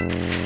you.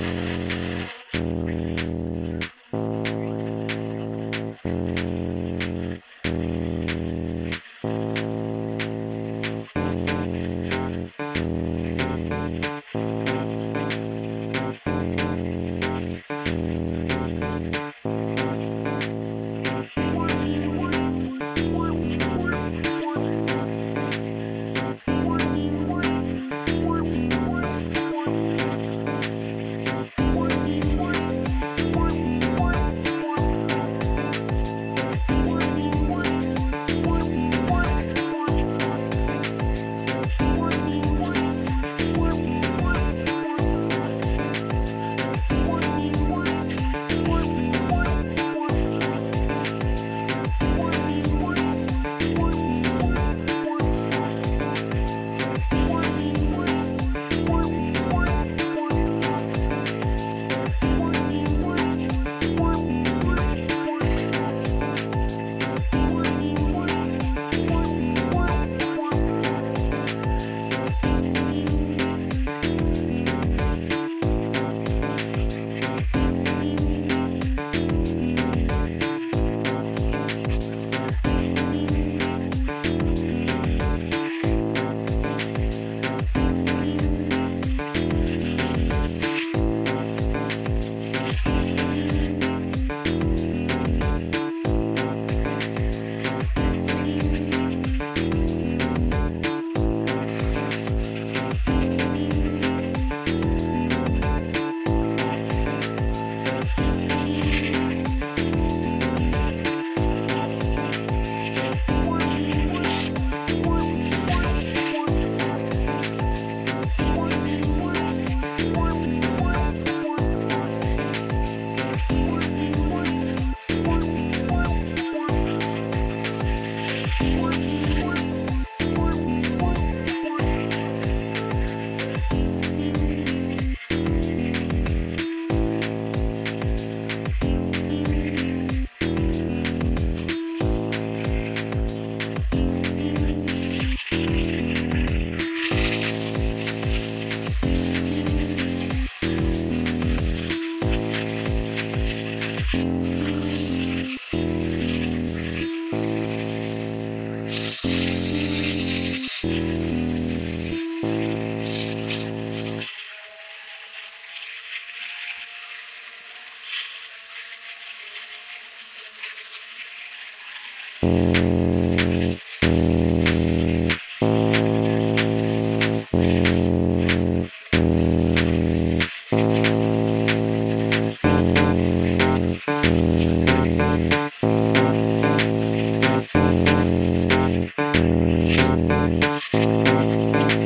Thank you.